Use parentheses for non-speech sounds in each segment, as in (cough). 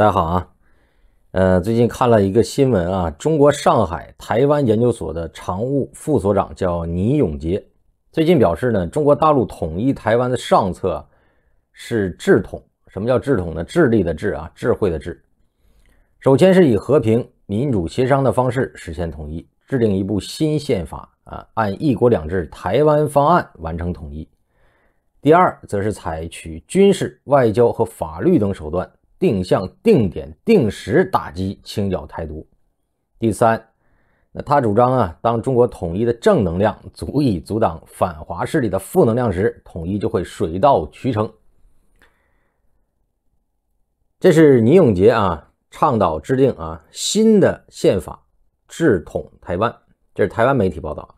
大家好啊，呃，最近看了一个新闻啊，中国上海台湾研究所的常务副所长叫倪永杰，最近表示呢，中国大陆统一台湾的上策是智统。什么叫智统呢？智力的智啊，智慧的智。首先是以和平、民主、协商的方式实现统一，制定一部新宪法啊，按一国两制台湾方案完成统一。第二，则是采取军事、外交和法律等手段。定向、定点、定时打击清剿台独。第三，那他主张啊，当中国统一的正能量足以阻挡反华势力的负能量时，统一就会水到渠成。这是倪永杰啊，倡导制定啊新的宪法，治统台湾。这是台湾媒体报道。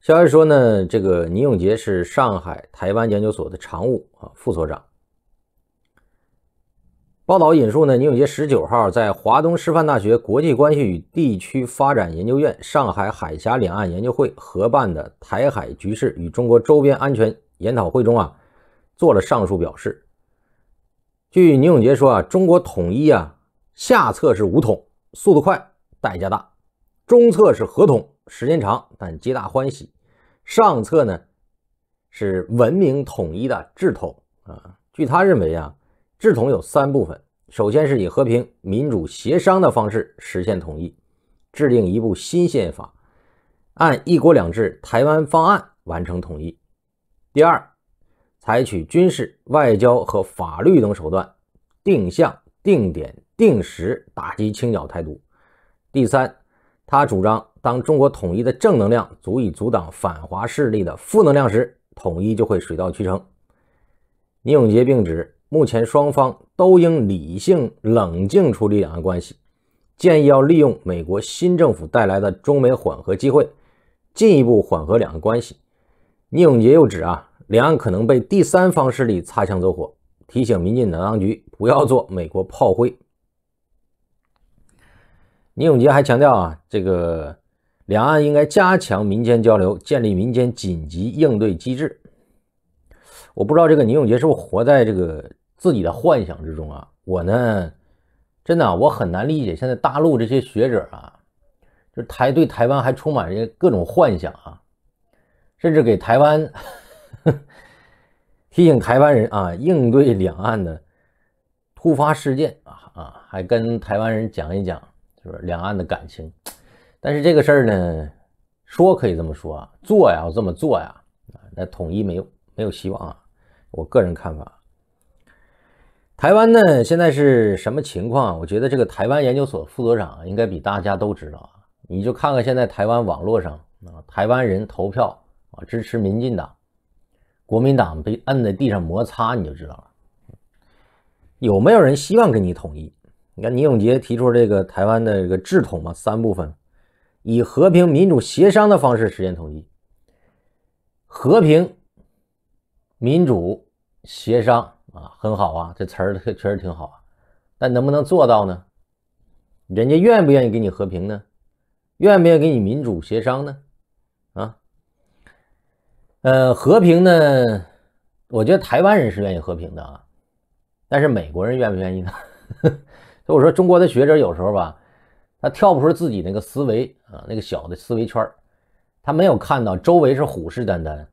消息说呢，这个倪永杰是上海台湾研究所的常务啊副所长。报道引述呢，倪永杰十九号在华东师范大学国际关系与地区发展研究院上海海峡两岸研究会合办的台海局势与中国周边安全研讨会中啊，做了上述表示。据倪永杰说啊，中国统一啊，下策是武统，速度快，代价大；中策是和统，时间长，但皆大欢喜；上策呢，是文明统一的智统啊。据他认为啊。智统有三部分，首先是以和平、民主、协商的方式实现统一，制定一部新宪法，按一国两制台湾方案完成统一；第二，采取军事、外交和法律等手段，定向、定点、定时打击清剿台独；第三，他主张当中国统一的正能量足以阻挡反华势力的负能量时，统一就会水到渠成。倪永杰并指。目前双方都应理性冷静处理两岸关系，建议要利用美国新政府带来的中美缓和机会，进一步缓和两岸关系。倪永杰又指啊，两岸可能被第三方势力擦枪走火，提醒民进党当局不要做美国炮灰。倪永杰还强调啊，这个两岸应该加强民间交流，建立民间紧急应对机制。我不知道这个倪永杰是不是活在这个自己的幻想之中啊？我呢，真的我很难理解现在大陆这些学者啊，就是台对台湾还充满着各种幻想啊，甚至给台湾 (laughs) 提醒台湾人啊应对两岸的突发事件啊啊，还跟台湾人讲一讲就是两岸的感情。但是这个事儿呢，说可以这么说啊，做呀要这么做呀，那统一没有没有希望啊。我个人看法，台湾呢现在是什么情况？我觉得这个台湾研究所副所长应该比大家都知道啊。你就看看现在台湾网络上啊，台湾人投票啊支持民进党，国民党被摁在地上摩擦，你就知道了。有没有人希望跟你统一？你看倪永杰提出这个台湾的这个治统嘛，三部分，以和平、民主、协商的方式实现统一，和平、民主。协商啊，很好啊，这词儿确实挺好啊，但能不能做到呢？人家愿不愿意跟你和平呢？愿不愿意给你民主协商呢？啊，呃，和平呢？我觉得台湾人是愿意和平的啊，但是美国人愿不愿意呢？(laughs) 所以我说，中国的学者有时候吧，他跳不出自己那个思维啊，那个小的思维圈他没有看到周围是虎视眈眈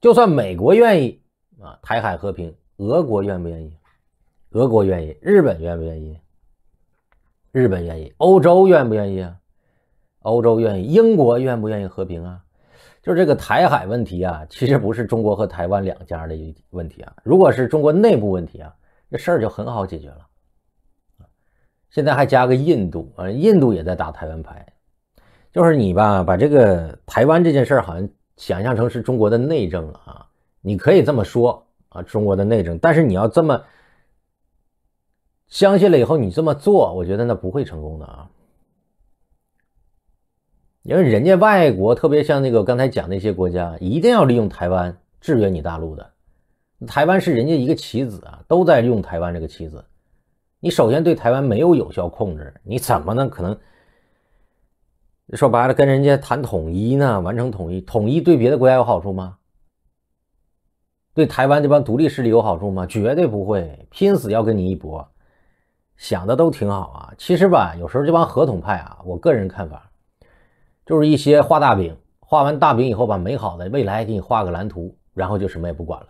就算美国愿意。啊，台海和平，俄国愿不愿意？俄国愿意，日本愿不愿意？日本愿意，欧洲愿不愿意啊？欧洲愿意，英国愿不愿意和平啊？就是这个台海问题啊，其实不是中国和台湾两家的问题啊。如果是中国内部问题啊，这事儿就很好解决了。现在还加个印度啊，印度也在打台湾牌，就是你吧，把这个台湾这件事儿好像想象成是中国的内政了啊。你可以这么说啊，中国的内政，但是你要这么相信了以后，你这么做，我觉得那不会成功的啊，因为人家外国，特别像那个刚才讲那些国家，一定要利用台湾制约你大陆的，台湾是人家一个棋子啊，都在用台湾这个棋子，你首先对台湾没有有效控制，你怎么能可能说白了跟人家谈统一呢？完成统一，统一对别的国家有好处吗？对台湾这帮独立势力有好处吗？绝对不会，拼死要跟你一搏。想的都挺好啊。其实吧，有时候这帮合同派啊，我个人看法，就是一些画大饼，画完大饼以后，把美好的未来给你画个蓝图，然后就什么也不管了，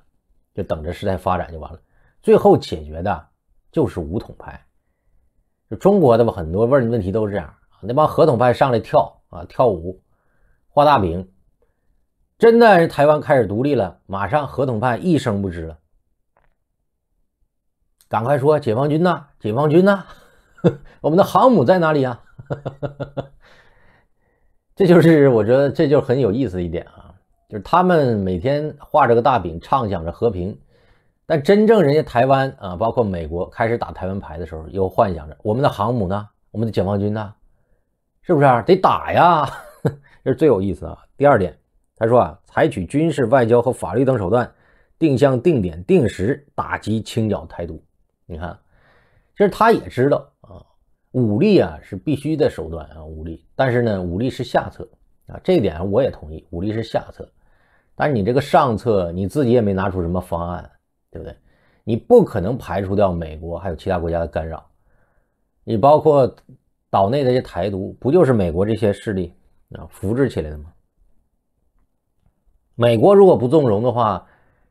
就等着时代发展就完了。最后解决的就是武统派。就中国的吧，很多问问题都是这样。那帮合同派上来跳啊，跳舞，画大饼。真的，台湾开始独立了，马上合同派一声不吱了。赶快说，解放军呢？解放军呢？我们的航母在哪里啊？(laughs) 这就是我觉得这就很有意思一点啊，就是他们每天画着个大饼，畅想着和平，但真正人家台湾啊，包括美国开始打台湾牌的时候，又幻想着我们的航母呢？我们的解放军呢？是不是？得打呀？(laughs) 这是最有意思啊。第二点。他说啊，采取军事、外交和法律等手段，定向、定点、定时打击、清剿台独。你看，其实他也知道啊，武力啊是必须的手段啊，武力。但是呢，武力是下策啊，这一点我也同意，武力是下策。但是你这个上策，你自己也没拿出什么方案，对不对？你不可能排除掉美国还有其他国家的干扰。你包括岛内的这些台独，不就是美国这些势力啊扶植起来的吗？美国如果不纵容的话，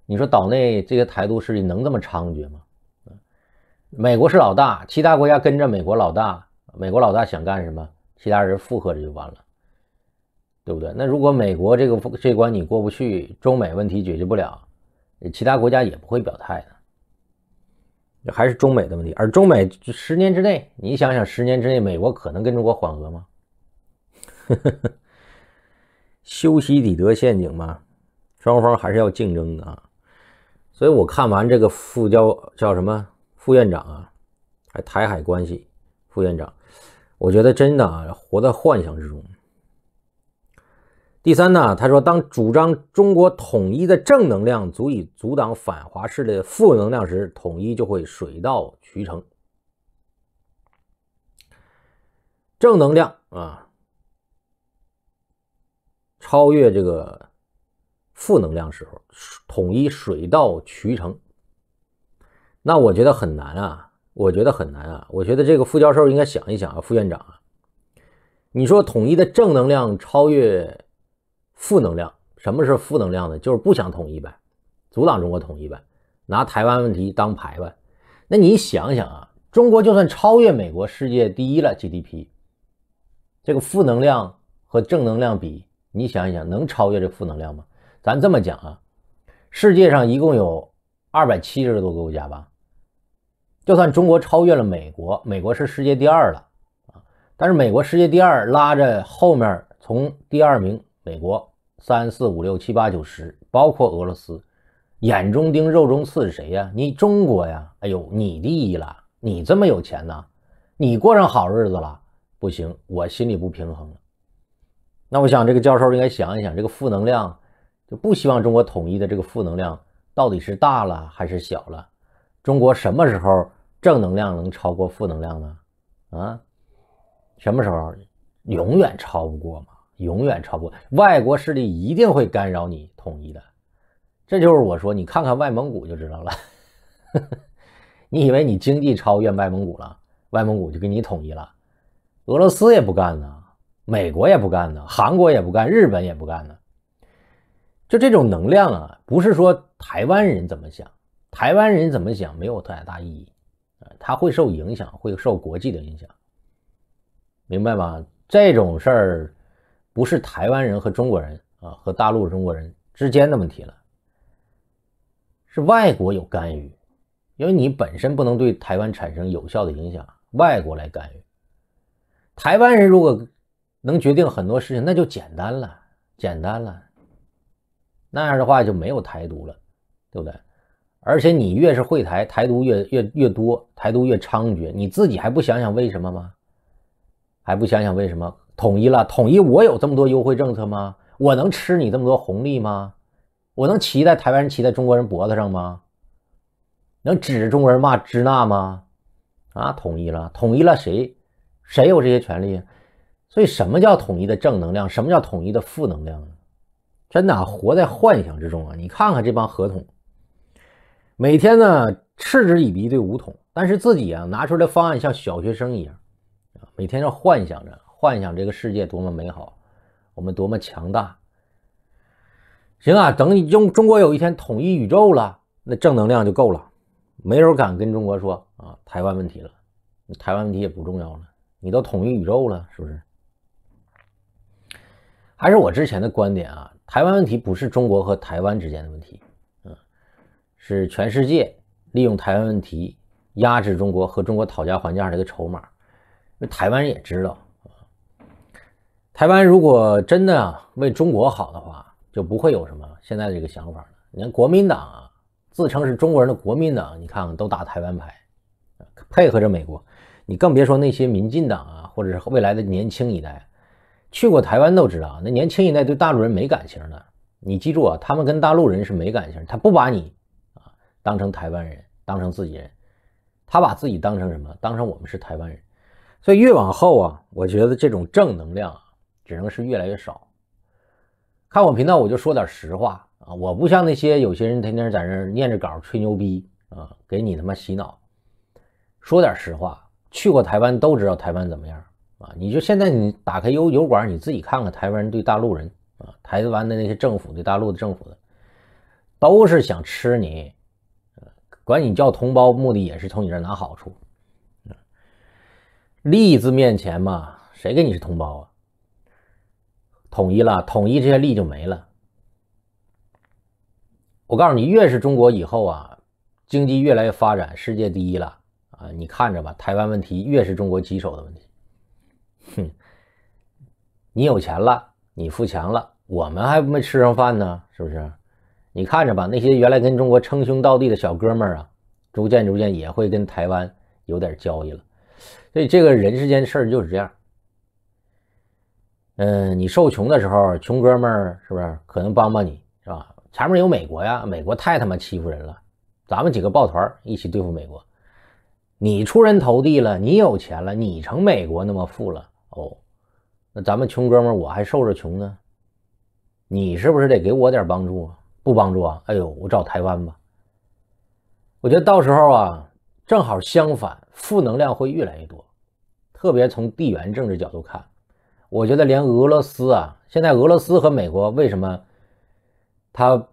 你说岛内这些台独势力能这么猖獗吗？美国是老大，其他国家跟着美国老大，美国老大想干什么，其他人附和着就完了，对不对？那如果美国这个这关你过不去，中美问题解决不了，其他国家也不会表态的，还是中美的问题。而中美十年之内，你想想，十年之内美国可能跟中国缓和吗？(laughs) 修昔底德陷阱嘛？双方还是要竞争的啊，所以我看完这个副教叫什么副院长啊，还台海关系副院长，我觉得真的啊，活在幻想之中。第三呢，他说，当主张中国统一的正能量足以阻挡反华势力的负能量时，统一就会水到渠成。正能量啊，超越这个。负能量时候，统一水到渠成，那我觉得很难啊！我觉得很难啊！我觉得这个副教授应该想一想啊，副院长啊，你说统一的正能量超越负能量，什么是负能量呢？就是不想统一呗，阻挡中国统一呗，拿台湾问题当牌呗。那你想想啊，中国就算超越美国世界第一了 GDP，这个负能量和正能量比，你想一想，能超越这负能量吗？咱这么讲啊，世界上一共有二百七十多个国家吧，就算中国超越了美国，美国是世界第二了啊，但是美国世界第二拉着后面从第二名美国三四五六七八九十，包括俄罗斯，眼中钉肉中刺是谁呀？你中国呀！哎呦，你第一了，你这么有钱呢，你过上好日子了？不行，我心里不平衡了。那我想这个教授应该想一想这个负能量。就不希望中国统一的这个负能量到底是大了还是小了？中国什么时候正能量能超过负能量呢？啊，什么时候？永远超不过嘛，永远超不过。外国势力一定会干扰你统一的，这就是我说，你看看外蒙古就知道了。(laughs) 你以为你经济超越外蒙古了，外蒙古就给你统一了？俄罗斯也不干呢，美国也不干呢，韩国也不干，日本也不干呢。就这种能量啊，不是说台湾人怎么想，台湾人怎么想没有太大意义，啊，他会受影响，会受国际的影响，明白吗？这种事儿不是台湾人和中国人啊，和大陆中国人之间的问题了，是外国有干预，因为你本身不能对台湾产生有效的影响，外国来干预。台湾人如果能决定很多事情，那就简单了，简单了。那样的话就没有台独了，对不对？而且你越是会台，台独越越越多，台独越猖獗。你自己还不想想为什么吗？还不想想为什么统一了？统一我有这么多优惠政策吗？我能吃你这么多红利吗？我能骑在台湾人骑在中国人脖子上吗？能指着中国人骂支那吗？啊，统一了，统一了，谁谁有这些权利？所以什么叫统一的正能量？什么叫统一的负能量？真的活在幻想之中啊！你看看这帮合同，每天呢嗤之以鼻对武统，但是自己啊拿出来方案像小学生一样，每天要幻想着幻想这个世界多么美好，我们多么强大。行啊，等你中中国有一天统一宇宙了，那正能量就够了，没人敢跟中国说啊台湾问题了，台湾问题也不重要了，你都统一宇宙了，是不是？还是我之前的观点啊，台湾问题不是中国和台湾之间的问题，嗯，是全世界利用台湾问题压制中国和中国讨价还价的一个筹码，那台湾人也知道，台湾如果真的为中国好的话。就不会有什么现在这个想法了。你看国民党啊，自称是中国人的国民党，你看看都打台湾牌，配合着美国。你更别说那些民进党啊，或者是未来的年轻一代，去过台湾都知道，那年轻一代对大陆人没感情的。你记住啊，他们跟大陆人是没感情，他不把你啊当成台湾人，当成自己人，他把自己当成什么？当成我们是台湾人。所以越往后啊，我觉得这种正能量啊，只能是越来越少。看我频道，我就说点实话啊！我不像那些有些人天天在那念着稿吹牛逼啊，给你他妈洗脑。说点实话，去过台湾都知道台湾怎么样啊！你就现在你打开油油管，你自己看看台湾人对大陆人啊，台湾的那些政府对大陆的政府的，都是想吃你，管你叫同胞，目的也是从你这拿好处。利字面前嘛，谁跟你是同胞啊？统一了，统一这些利就没了。我告诉你，越是中国以后啊，经济越来越发展，世界第一了啊！你看着吧，台湾问题越是中国棘手的问题。哼，你有钱了，你富强了，我们还没吃上饭呢，是不是？你看着吧，那些原来跟中国称兄道弟的小哥们儿啊，逐渐逐渐也会跟台湾有点交易了。所以这个人世间事儿就是这样。嗯，你受穷的时候，穷哥们儿是不是可能帮帮你，是吧？前面有美国呀，美国太他妈欺负人了，咱们几个抱团一起对付美国。你出人头地了，你有钱了，你成美国那么富了哦，那咱们穷哥们儿我还受着穷呢，你是不是得给我点帮助啊？不帮助啊？哎呦，我找台湾吧。我觉得到时候啊，正好相反，负能量会越来越多，特别从地缘政治角度看。我觉得连俄罗斯啊，现在俄罗斯和美国为什么他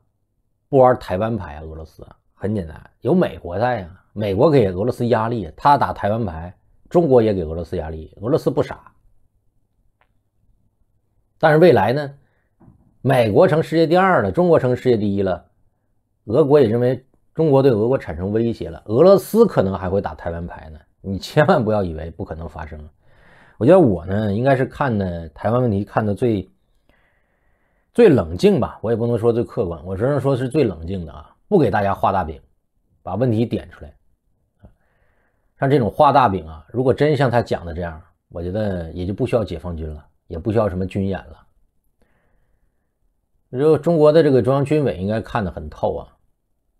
不玩台湾牌啊？俄罗斯，很简单，有美国在呀，美国给俄罗斯压力，他打台湾牌，中国也给俄罗斯压力，俄罗斯不傻。但是未来呢，美国成世界第二了，中国成世界第一了，俄国也认为中国对俄国产生威胁了，俄罗斯可能还会打台湾牌呢，你千万不要以为不可能发生。我觉得我呢，应该是看的台湾问题看的最最冷静吧，我也不能说最客观，我只能说是最冷静的啊，不给大家画大饼，把问题点出来。像这种画大饼啊，如果真像他讲的这样，我觉得也就不需要解放军了，也不需要什么军演了。就中国的这个中央军委应该看得很透啊，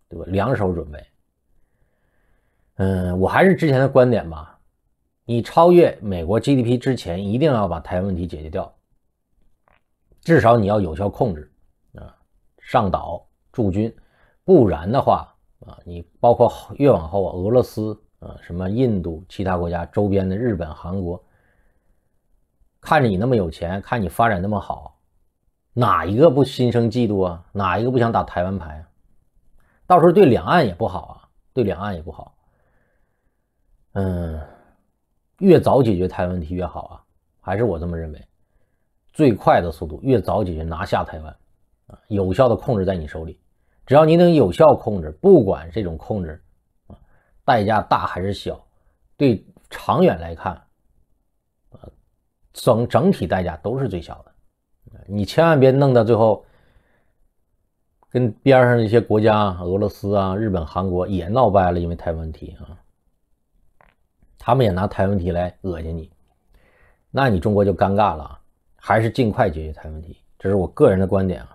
对吧？两手准备。嗯，我还是之前的观点吧。你超越美国 GDP 之前，一定要把台湾问题解决掉，至少你要有效控制啊，上岛驻军，不然的话啊，你包括越往后，俄罗斯啊，什么印度其他国家周边的日本、韩国，看着你那么有钱，看你发展那么好，哪一个不心生嫉妒啊？哪一个不想打台湾牌啊？到时候对两岸也不好啊，对两岸也不好，嗯。越早解决台湾问题越好啊，还是我这么认为，最快的速度越早解决拿下台湾，啊，有效的控制在你手里，只要你能有效控制，不管这种控制啊代价大还是小，对长远来看，啊整整体代价都是最小的，你千万别弄到最后，跟边上那些国家，俄罗斯啊、日本、韩国也闹掰了，因为台湾问题啊。他们也拿台湾问题来恶心你，那你中国就尴尬了！还是尽快解决台湾问题，这是我个人的观点啊。